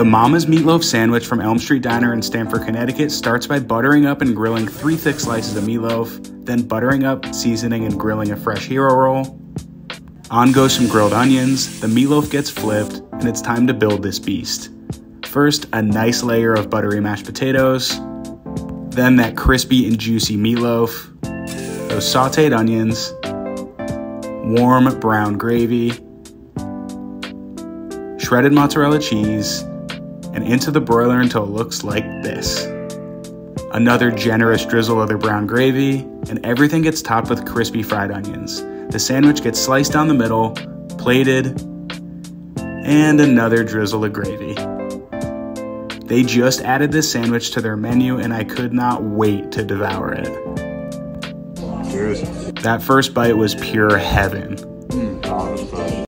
The Mama's Meatloaf Sandwich from Elm Street Diner in Stamford, Connecticut starts by buttering up and grilling three thick slices of meatloaf, then buttering up, seasoning, and grilling a fresh hero roll. On goes some grilled onions, the meatloaf gets flipped, and it's time to build this beast. First, a nice layer of buttery mashed potatoes, then that crispy and juicy meatloaf, those sauteed onions, warm brown gravy, shredded mozzarella cheese, and into the broiler until it looks like this. Another generous drizzle of the brown gravy, and everything gets topped with crispy fried onions. The sandwich gets sliced down the middle, plated, and another drizzle of gravy. They just added this sandwich to their menu, and I could not wait to devour it. Cheers. That first bite was pure heaven.